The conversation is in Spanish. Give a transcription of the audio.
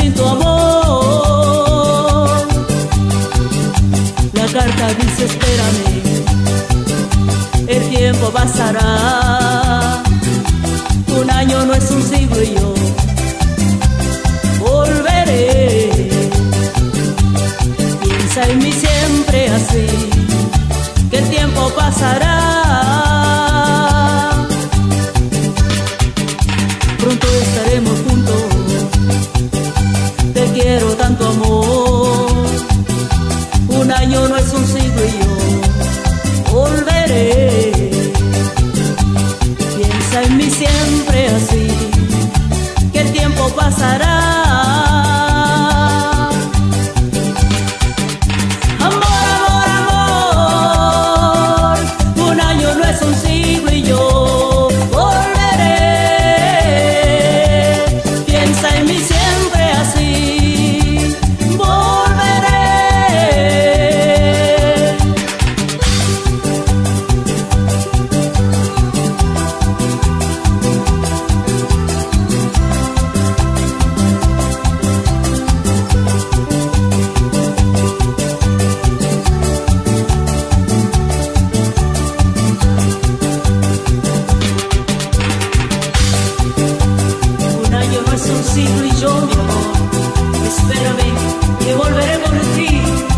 necesito amor. La carta dice espérame, el tiempo pasará. Un año no es un siglo y yo espérame que volveré por ti.